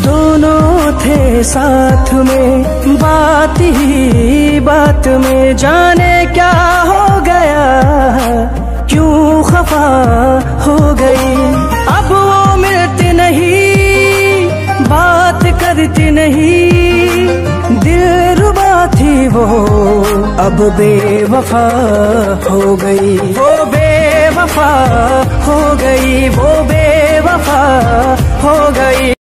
दोनों थे साथ में। बात ही बात में जाने क्या हो गया? क्यों खफा हो गई? अब वो मिलती नहीं, बात करती नहीं। दिल रुबा थी वो, अब बेवफा हो गई। वो बेवफा हो गई, वो बेवफा हो गई।